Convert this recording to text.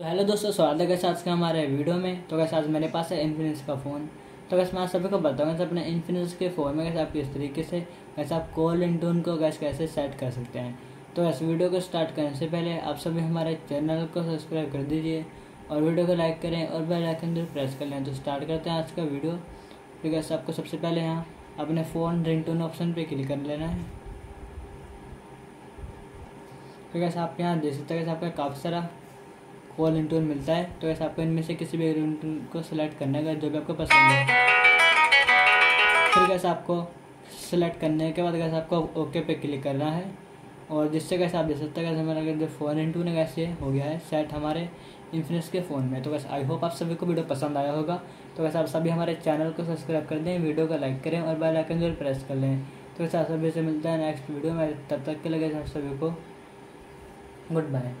तो हेलो दोस्तों, स्वागत है कैसे आज का हमारे वीडियो में। तो कैसे आज मेरे पास है इन्फिनिक्स का फ़ोन तो कैसे मैं आप सभी को बताऊँगा कि अपने इन्फिनिक्स के फ़ोन में कैसे आप किस तरीके से कैसे आप कॉल इन टून को कैसे कैसे सेट कर सकते हैं। तो इस वीडियो को स्टार्ट करने से पहले आप सभी हमारे चैनल को सब्सक्राइब कर दीजिए और वीडियो को लाइक करें और बेल आइकन ज़रूर प्रेस कर लें। तो स्टार्ट करते हैं आज का वीडियो। तो कैसे आपको सबसे पहले यहाँ अपने फ़ोन रिंग ऑप्शन पर क्लिक कर लेना है। तो कैसे आप यहाँ देख सकते हैं कैसे आपका काफ़ी सारा कॉल इंटून मिलता है तो ऐसा आपको इनमें से किसी भी इंटून को सिलेक्ट करने का जो भी आपको पसंद है। फिर कैसे आपको सिलेक्ट करने के बाद कैसे आपको ओके पे क्लिक करना है। और जिससे कैसे आप देख सकते हैं कैसे हमारा जो फ़ोन इंटून है कैसे हो गया है सेट हमारे इन्फिनिक्स के फ़ोन में। तो वैसे आई होप आप सभी को वीडियो पसंद आया होगा। तो वैसे आप सभी हमारे चैनल को सब्सक्राइब कर दें वीडियो को लाइक करें और बेल आइकन ज़रूर प्रेस कर लें। तो वैसे आप सभी से मिलता है नेक्स्ट वीडियो में। तब तक के लगे आप सभी को गुड बाय